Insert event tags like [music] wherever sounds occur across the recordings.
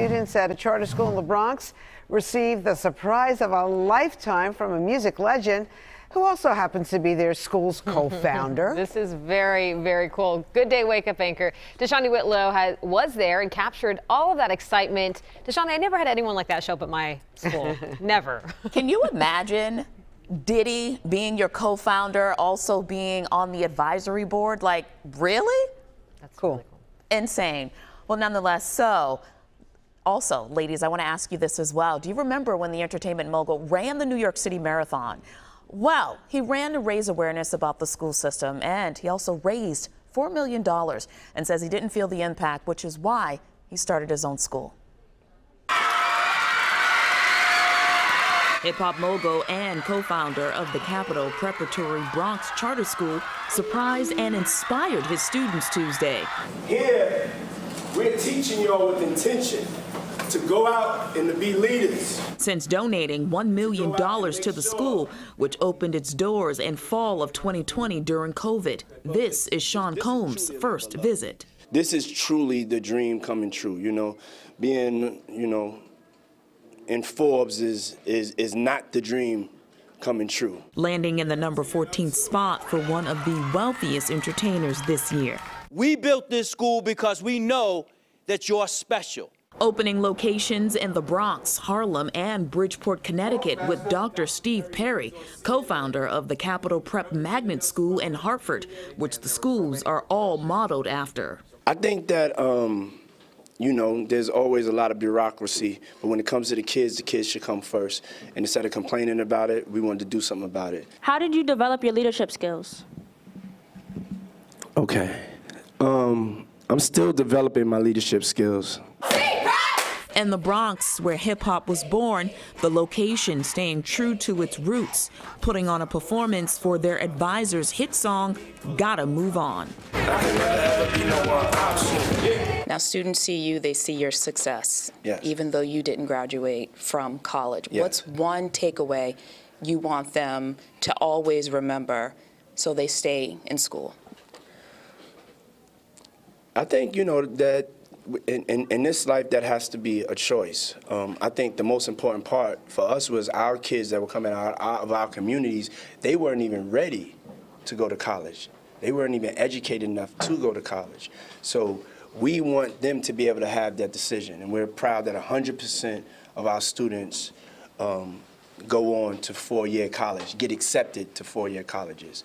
Students at a charter school in the Bronx received the surprise of a lifetime from a music legend who also happens to be their school's [laughs] co-founder. this is very, very cool. Good day, wake up anchor. Deshani Whitlow has, was there and captured all of that excitement. Deshani, I never had anyone like that show up at my school. [laughs] never. Can you imagine Diddy being your co-founder, also being on the advisory board? Like, really? That's cool. Really cool. Insane. Well, nonetheless, so also, ladies, I want to ask you this as well. Do you remember when the entertainment mogul ran the New York City Marathon? Well, he ran to raise awareness about the school system, and he also raised $4 million and says he didn't feel the impact, which is why he started his own school. Hip hop mogul and co founder of the Capital Preparatory Bronx Charter School surprised and inspired his students Tuesday. Here, we're teaching y'all with intention to go out and to be leaders. Since donating $1 million to the school, which opened its doors in fall of 2020 during COVID, this is Sean Combs' first visit. This is truly the dream coming true, you know. Being, you know, in Forbes is, is, is not the dream coming true. Landing in the number 14th spot for one of the wealthiest entertainers this year. We built this school because we know that you're special. Opening locations in the Bronx, Harlem, and Bridgeport, Connecticut with Dr. Steve Perry, co-founder of the Capital Prep Magnet School in Hartford, which the schools are all modeled after. I think that, um, you know, there's always a lot of bureaucracy, but when it comes to the kids, the kids should come first. And instead of complaining about it, we wanted to do something about it. How did you develop your leadership skills? Okay. Um, I'm still developing my leadership skills. In the Bronx, where hip hop was born, the location staying true to its roots, putting on a performance for their advisor's hit song, Gotta Move On. Now, students see you, they see your success, Yes. even though you didn't graduate from college. Yes. What's one takeaway you want them to always remember so they stay in school? I think, you know, that in, in, in this life, that has to be a choice. Um, I think the most important part for us was our kids that were coming out, of our communities, they weren't even ready to go to college. They weren't even educated enough to go to college. So we want them to be able to have that decision. And we're proud that 100% of our students um, go on to four-year college, get accepted to four-year colleges.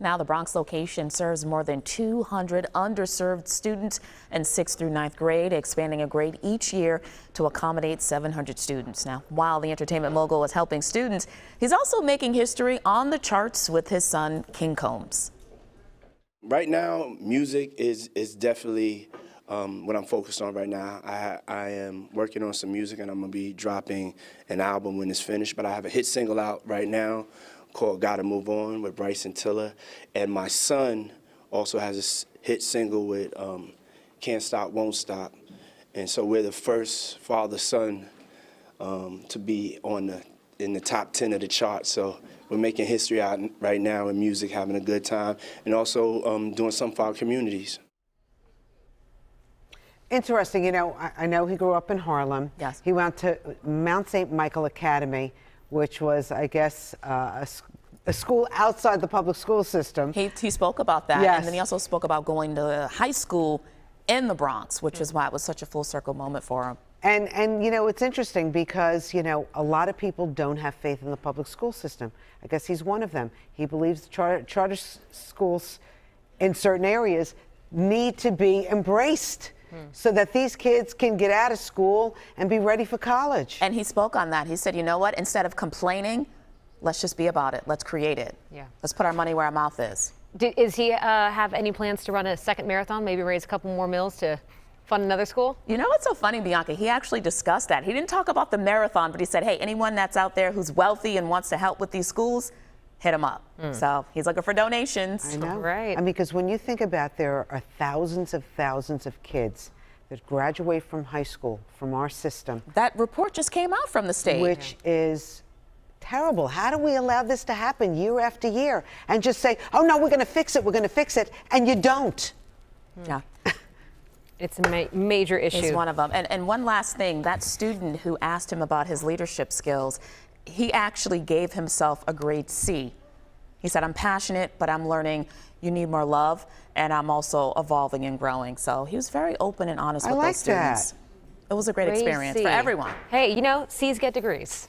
Now, the Bronx location serves more than 200 underserved students in 6th through 9th grade, expanding a grade each year to accommodate 700 students. Now, while the entertainment mogul is helping students, he's also making history on the charts with his son, King Combs. Right now, music is is definitely um, what I'm focused on right now. I I am working on some music, and I'm gonna be dropping an album when it's finished. But I have a hit single out right now called "Gotta Move On" with Bryson Tiller, and my son also has a hit single with um, "Can't Stop, Won't Stop," and so we're the first father-son um, to be on the in the top 10 of the chart. So we're making history out right now in music, having a good time, and also um, doing something for our communities. Interesting, you know, I, I know he grew up in Harlem. Yes. He went to Mount St. Michael Academy, which was, I guess, uh, a, a school outside the public school system. He, he spoke about that, Yes. and then he also spoke about going to high school in the Bronx, which is why it was such a full circle moment for him. And and you know it's interesting because you know a lot of people don't have faith in the public school system. I guess he's one of them. He believes charter charter s- schools in certain areas need to be embraced so that these kids can get out of school and be ready for college. And he spoke on that. He said, you know what? Instead of complaining, let's just be about it. Let's create it. Yeah. Let's put our money where our mouth is. Did, is he uh, have any plans to run a second marathon? Maybe raise a couple more mills to fund another school? You know what's so funny, Bianca? He actually discussed that. He didn't talk about the marathon, but he said, hey, anyone that's out there who's wealthy and wants to help with these schools, hit him up. Hmm. So he's looking for donations. I know. Right. I mean, because when you think about there are thousands of thousands of kids that graduate from high school from our system, That report just came out from the state. which is terrible. How do we allow this to happen year after year and just say, oh no, we're going to fix it, we're going to fix it, and you don't? Hmm. yeah. [laughs] It's a ma- major issue. He's one of them. And, and one last thing that student who asked him about his leadership skills, he actually gave himself a grade C. He said, I'm passionate, but I'm learning you need more love, and I'm also evolving and growing. So he was very open and honest I with like those students. that. It was a great Grade experience C. for everyone. Hey, you know, C's get degrees.